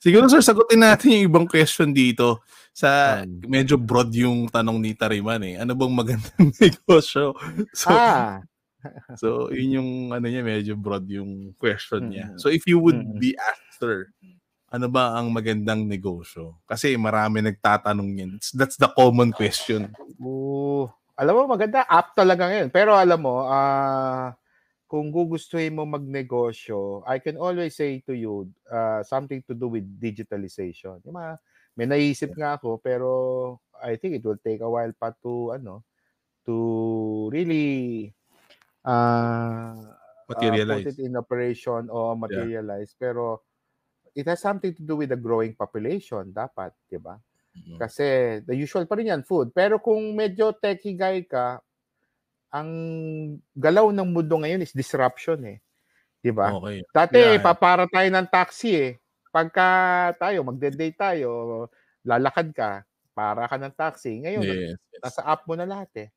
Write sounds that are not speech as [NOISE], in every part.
Siguro sir, sagutin natin yung ibang question dito. Sa medyo broad yung tanong ni Tariman eh. Ano bang magandang [LAUGHS] negosyo? So, ah. so yun yung ano niya, medyo broad yung question niya. So if you would be asked, sir, ano ba ang magandang negosyo? Kasi marami nagtatanong yan. That's the common question. Ooh, alam mo, maganda. App talaga ngayon. Pero alam mo, ah, uh, kung gugustuhin mo magnegosyo, I can always say to you uh, something to do with digitalization. Yung mga, may naisip nga ako pero I think it will take a while pa to ano to really uh, materialize. Uh, put it in operation o materialize. Yeah. Pero it has something to do with the growing population dapat, 'di ba? Mm-hmm. Kasi the usual pa rin yan, food. Pero kung medyo techie guy ka, ang galaw ng mundo ngayon is disruption eh. 'Di ba? Okay. Dati yeah. papara tayo ng taxi eh. Pagka tayo magde-date tayo, lalakad ka, para ka ng taxi. Ngayon, yes, yes. nasa app mo na lahat eh.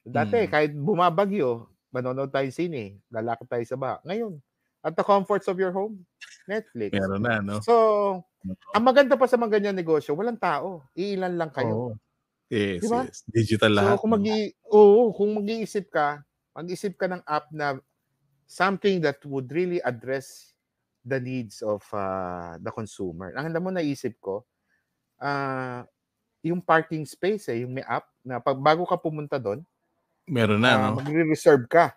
Dati hmm. kahit bumabagyo, manonood tayo sine, lalakad tayo sa baha. Ngayon, at the comforts of your home, Netflix. Meron na, no? So, ang maganda pa sa mga ganyan negosyo, walang tao. Iilan lang kayo. Oh. Yes, diba? yes. Digital lahat. So kung mag oo, kung mag-iisip ka, mag-isip ka ng app na something that would really address the needs of uh, the consumer. Ang alam mo naisip ko, uh, yung parking space eh, yung may app na pag bago ka pumunta doon, meron na, uh, no? Magre-reserve ka.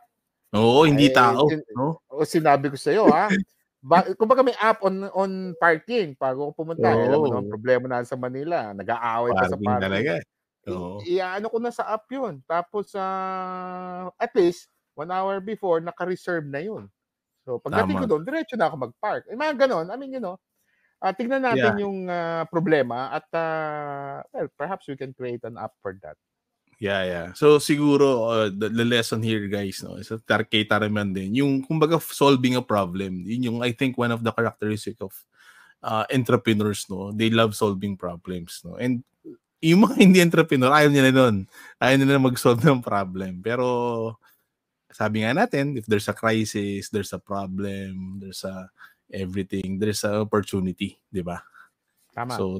Oo, hindi eh, tao, sin- no? O sinabi ko sa iyo, ha. ba, kumbaga may app on on parking bago ko pumunta. Oh. Alam mo naman, problema na sa Manila. Nag-aaway pa sa parking. Talaga. Oo. I-ano ko na sa app yun. Tapos, uh, at least, one hour before, naka-reserve na yun. So, pagdating ko doon, diretso na ako mag-park. Eh, mga ganon. I mean, you know, uh, tignan natin yeah. yung uh, problema at, uh, well, perhaps we can create an app for that. Yeah, yeah. So siguro uh, the, the lesson here guys no, is kay Taraman din yung kumbaga solving a problem. Yun yung I think one of the characteristic of uh, entrepreneurs no. They love solving problems no. And yung mga [LAUGHS] hindi entrepreneur, ayaw nila nun. Ayaw nila mag-solve ng problem. Pero, sabi nga natin, if there's a crisis, there's a problem, there's a everything, there's a opportunity, di ba? Tama. So,